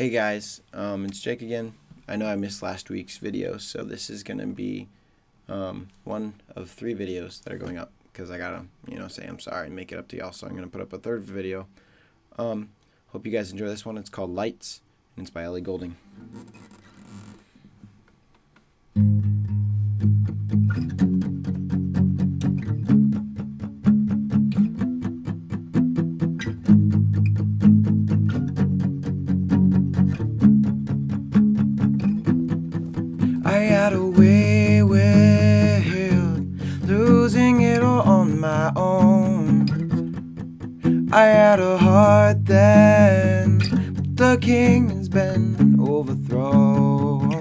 Hey guys, um, it's Jake again. I know I missed last week's video, so this is going to be um, one of three videos that are going up because I gotta, you know, say I'm sorry and make it up to y'all. So I'm gonna put up a third video. Um, hope you guys enjoy this one. It's called Lights, and it's by Ellie Goulding. I had a way with losing it all on my own. I had a heart then, but the king has been overthrown.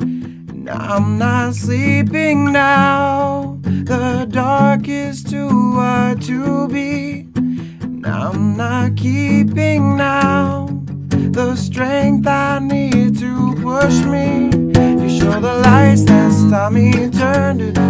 And I'm not sleeping now, the dark is too hard to be. And I'm not keeping now the strength I need me, turn to stone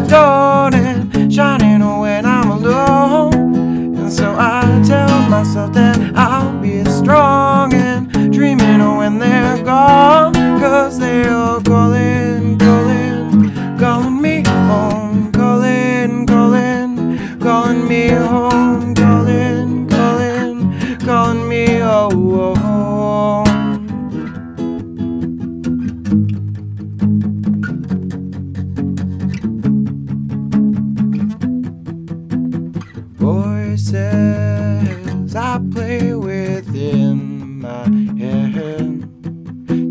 play within my head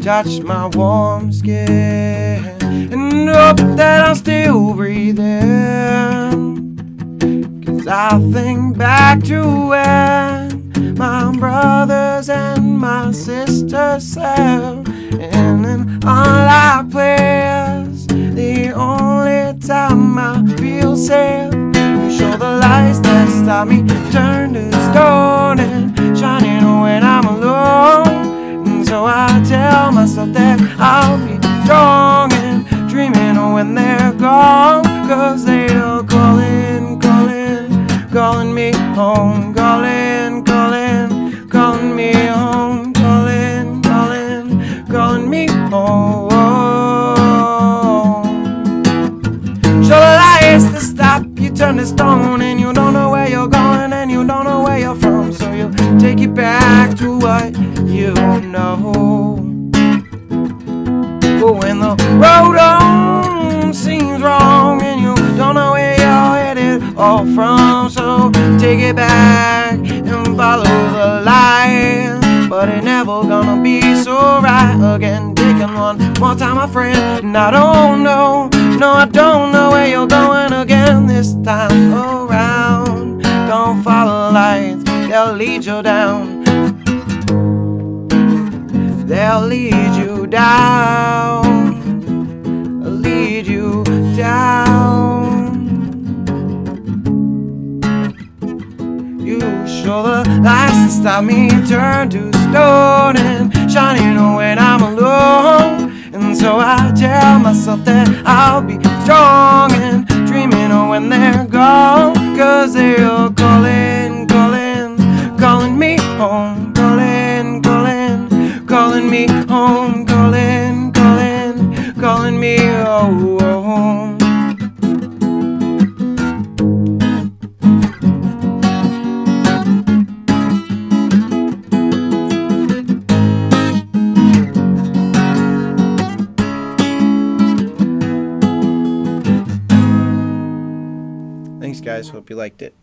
touch my warm skin and hope that I'm still breathing. Cause I think back to when my brothers and my sisters and in unlocked players, the only time I feel safe. You show the lights that stop me, turn to stone and shining when I'm alone. And so I tell myself that I'll be strong and dreaming when they're gone. Cause they're calling, calling, calling me home, calling, calling, calling me home, calling, calling, calling me home. Show the lights to stop you, turn to stone, and you know You take it back to what you know. But when the road on seems wrong, and you don't know where you're headed all from, so take it back and follow the light. But it never gonna be so right again. Taking one more time, my friend, and I don't know, no, I don't know where you're going again this time lead you down. They'll lead you down, lead you down. You show the lights that stop me, turn to stone and shining when I'm guys. Hope you liked it.